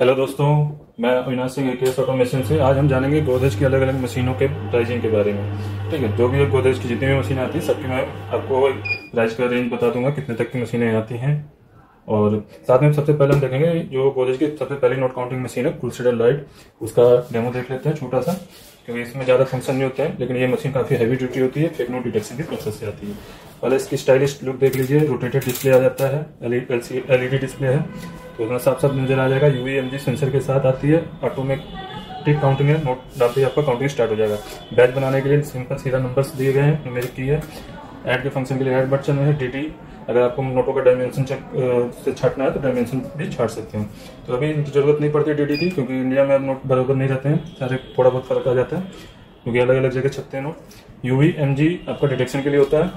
Hello दोस्तों, मैं Avinash Singh auto automation से। आज हम जानेंगे गोदरेज की अलग अलग मशीनों के प्राइसिंग के बारे में। ठीक है, जो भी गोदरेज की जितनी भी मशीन आती है, सबकी मैं आपको प्राइस का रेंज बता दूँगा, कितने तक की मशीनें आती हैं। और साथ में सबसे पहले हम देखेंगे, जो गोदरेज की सबसे पहली नोट काउंटिंग मशीन है कुलसीडर लाइट उसका डेमो देख लेते हैं, छोटा सा। क्योंकि इसमें ज़्यादा फ़ंक्शन नहीं होता है, लेकिन ये मशीन काफ़ी हैवी ड्यूटी होती है फेक नोट डिटेक्शन की प्रोसेस से आती है। पहले इसकी स्टाइलिश लुक देख लीजिए रोटेटेड डिस्प्ले आ जाता है एलईडी डिस्प्ले है। तो उसमें साफ़ साफ़ नज़र आ जाएगा यू सेंसर के साथ आती है ऑटोमेटिक काउंटिंग है नोट डालते ही आपका काउंटिंग स्टार्ट हो जाएगा। बैच बनाने के लिए सिंपल सीधा नंबर्स दिए गए हैं न्यूमेरिक की है। ऐड के फ़ंक्शन के लिए ऐड बटन है डी अगर आपको नोटों का डायमेंशन चेक से छाटना है तो डायमेंशन भी छाट सकते हैं। तो अभी ज़रूरत नहीं पड़ती डी की, क्योंकि इंडिया में अब नोट बराबर नहीं रहते हैं। सारे थोड़ा बहुत फ़र्क आ जाता है, क्योंकि अलग अलग जगह छपते हैं नोट यूवी एम जी आपका डिटेक्शन के लिए होता है।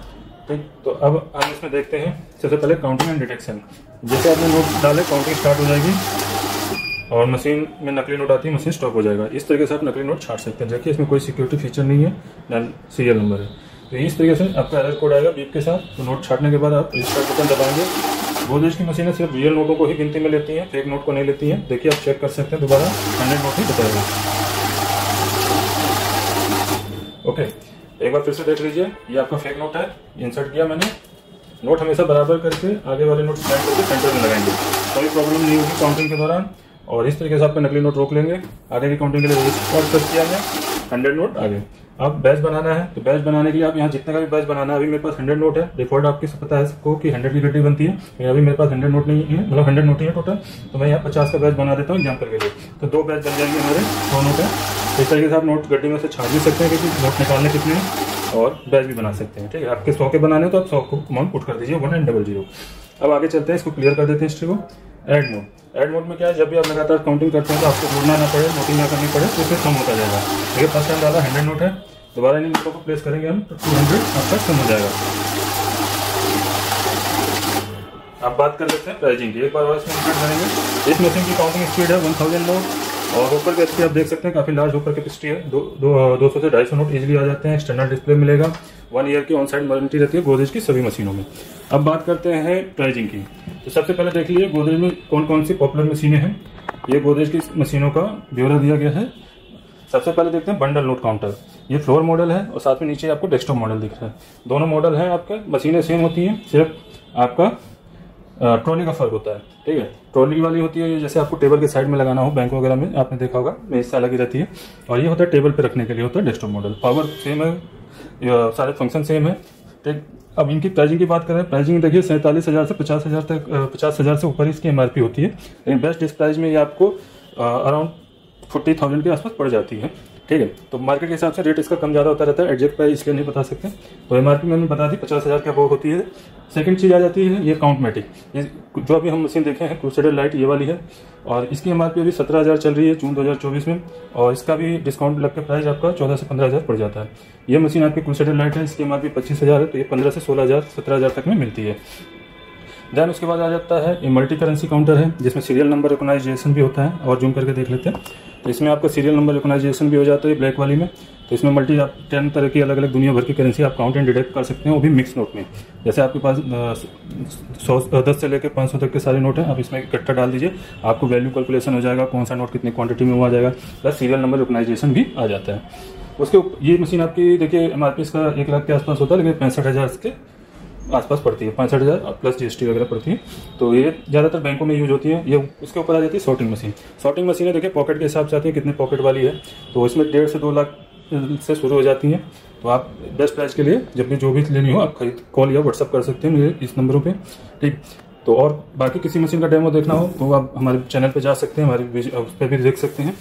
ठीक तो अब आप इसमें देखते हैं, सबसे पहले काउंटिंग एंड डिटेक्शन जैसे आपने नोट डाले काउंटिंग स्टार्ट हो जाएगी, और मशीन में नकली नोट आती है मशीन स्टॉप हो जाएगा। इस तरीके से आप नकली नोट छाट सकते हैं। देखिए, इसमें कोई सिक्योरिटी फीचर नहीं है, ना सीरियल नंबर है। तो इस तरीके से आपका एरर कोड आएगा बीप के साथ। तो नोट छाटने के बाद आप रजिस्टर बटन दबाएँगे। गोदरेज की मशीनें सिर्फ़ रियल नोटों को ही गिनती में लेती हैं फेक नोट को नहीं लेती हैं। देखिए, आप चेक कर सकते हैं दोबारा। हंड्रेड नोट ही बताएगा ओके एक बार फिर से देख लीजिए। ये आपका फेक नोट है। इंसर्ट किया मैंने। नोट हमेशा बराबर करके आगे वाले नोट स्लाइड करके सेंटर में लगाएँगे। कोई प्रॉब्लम नहीं होगी काउंटिंग के दौरान। और इस तरीके से आपका नकली नोट रोक लेंगे। आगे की काउंटिंग के लिए रजिस्टर कर किया गया हंड्रेड नोट आगे। अब बैच बनाना है तो बैच बनाने के लिए आप यहाँ जितने का भी बैच बनाना है, अभी मेरे पास हंड्रेड नोट है। डिफ़ॉल्ट आपकी पता है सबको कि हंड्रेड की गड्डी बनती है। अभी मेरे पास हंड्रेड नोट नहीं है मतलब हंड्रेड नोट ही है टोटल तो मैं यहाँ पचास का बैच बना देता हूँ एग्ज़ाम्पल के लिए। तो दो बैच बन जाएँगे हमारे, दो नोट है। इस तरीके से आप नोट गड्डी में से छाट भी सकते हैं, क्योंकि नोट निकालने कितने हैं, और बैच भी बना सकते हैं। ठीक है, आपके सौ के बनाने तो आप सौ को अमाउंट पुट कर दीजिए वन एंड डबल ज़ीरो अब आगे चलते हैं, इसको क्लियर कर देते हैं हिस्ट्री को। एड मोड एड मोड में क्या है? जब भी आप लगातार काउंटिंग करते हैं तो आपको घूमना ना पड़े नोटिंग ना करनी पड़े तो फिर कम होता जाएगा। देखिए फ़र्स्ट टाइम डाला हंड्रेड नोट है। दोबारा इन नोटों को प्लेस करेंगे हम तो टू हंड्रेड आपका कम हो जाएगा। अब बात कर लेते हैं प्राइजिंग की। एक बार और इसमें करेंगे। इस मशीन की काउंटिंग स्पीड है वन थाउज़ेंड नोट और ऊपर कैपेसिटी आप देख सकते हैं, काफ़ी लार्ज ऊपर कैपेसिटी है। दो दो सौ से ढाई सौ नोट इजिली आ जाते हैं एक्सटर्नल डिस्प्ले मिलेगा। वन ईयर की ऑन साइड वारंटी रहती है गोदरेज की सभी मशीनों में। अब बात करते हैं प्राइजिंग की। तो सबसे पहले देख लीजिए, गोदरेज में कौन कौन सी पॉपुलर मशीनें हैं। ये गोदरेज की मशीनों का ब्यौरा दिया गया है। सबसे पहले देखते हैं बंडल नोट काउंटर ये फ्लोर मॉडल है और साथ में नीचे आपको डेस्कटॉप मॉडल दिख रहा है। दोनों मॉडल हैं आपके, मशीनें सेम होती हैं, सिर्फ़ आपका ट्रॉली का फ़र्क होता है, ठीक है? ट्रॉली वाली होती है, जैसे आपको टेबल के साइड में लगाना हो, बैंक वगैरह में, आपने देखा होगा मेज अलग ही रहती है। और ये होता है टेबल पे रखने के लिए, होता है डेस्कटॉप मॉडल पावर सेम है सारे फ़ंक्शन सेम है, ठीक? अब इनकी प्राइसिंग की बात करें प्राइसिंग देखिए, सैंतालीस हज़ार से पचास हज़ार तक पचास हज़ार से ऊपर इसकी एमआरपी होती है। लेकिन बेस्ट इस प्राइस में ये आपको अराउंड फोर्टी थाउज़ेंड के आसपास पड़ जाती है। ठीक है? तो मार्केट के हिसाब से रेट इसका कम ज़्यादा होता रहता है एडजेक्ट प्राइस इसलिए नहीं बता सकते। तो एम आर मैंने बता दी, पचास हज़ार क्या वो होती है। सेकंड चीज़ आ जाती है, ये काउंटमेटिक ये जो अभी हम मशीन देखे हैं क्रूसेडर लाइट ये वाली है। और इसकी एम आर पी अभी सत्रह हज़ार चल रही है, जून दो हज़ार चौबीस में। और इसका भी डिस्काउंट लग के प्राइस आपका चौदह से पंद्रह हज़ार पड़ जाता है। ये मशीन आपकी क्रूसेडर लाइट है, इसकी एम आर पच्चीस हज़ार है तो ये पंद्रह से सोलह हज़ार, सत्रह हज़ार तक में मिलती है। देन उसके बाद आ जाता है, ये मल्टी करेंसी काउंटर है, जिसमें सीरियल नंबर रिकोनाइजेशन भी होता है, और जूम करके देख लेते हैं। इसमें आपका सीरियल नंबर रिकोनाइजेशन भी हो जाता है ब्लैक वाली में। तो इसमें मल्टी आप टेन तरह की अलग अलग दुनिया भर की करेंसी आप काउंट एंड डिटेक्ट कर सकते हैं, वो भी मिक्स नोट में। जैसे आपके पास सौ दस से लेकर पाँच सौ तक के सारे नोट हैं, आप इसमें इकट्ठा डाल दीजिए, आपको वैल्यू कैलकुलेशन हो जाएगा, कौन सा नोट कितनी क्वांटिटी में हुआ जाएगा प्लस सीरियल नंबर रिकोनाइजेशन भी आ जाता है। उसके ये मशीन आपकी, देखिए एमआरपी इसका एक लाख के आसपास होता है, लेकिन पैंसठ हज़ार के आसपास पड़ती है पैंसठ हज़ार प्लस जीएसटी वगैरह पड़ती है। तो ये ज़्यादातर बैंकों में यूज़ होती है। ये उसके ऊपर आ जाती है सॉर्टिंग मशीन सॉर्टिंग मशीनें देखिए पॉकेट के हिसाब से आती है, कितने पॉकेट वाली है। तो इसमें डेढ़ से दो लाख से शुरू हो जाती हैं। तो आप बेस्ट प्राइस के लिए, जब भी जो भी लेनी हो, आप खरीद कॉल या व्हाट्सअप कर सकते हैं इस नंबरों पर ठीक तो और बाकी किसी मशीन का डेमो देखना हो तो आप हमारे चैनल पे जा सकते हैं, हमारे उस पर भी देख सकते हैं।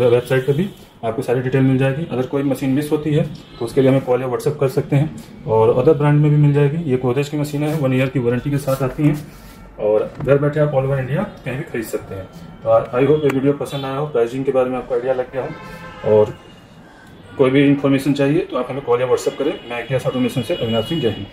वेबसाइट पे भी आपको सारी डिटेल मिल जाएगी। अगर कोई मशीन मिस होती है तो उसके लिए हमें कॉल या व्हाट्सअप कर सकते हैं। और अदर ब्रांड में भी मिल जाएगी। ये गोदरेज की मशीन है वन ईयर की वारंटी के साथ आती हैं। और घर बैठे आप ऑल ओवर इंडिया कहीं भी खरीद सकते हैं। तो आई होप ये वीडियो पसंद आया हो। प्राइसिंग के बारे में आपको आइडिया लग गया हो। और कोई भी इन्फॉर्मेशन चाहिए तो आप हमें कॉल या व्हाट्सअप करें। मैं ऑटोमेशन से अविनाश सिंह, जय हिंद।